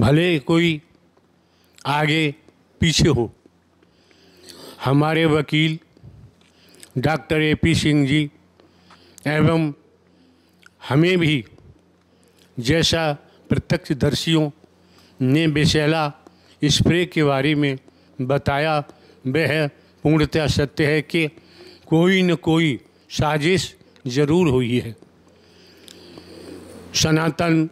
भले कोई आगे पीछे हो। हमारे वकील doctor A P Singh ji एवं हमें भी जैसा प्रत्यक्षदर्शियों ने बेसैला स्प्रे के बारे में बताया, वह पूर्णतः सत्य है कि कोई न कोई साजिश ज़रूर हुई है। सनातन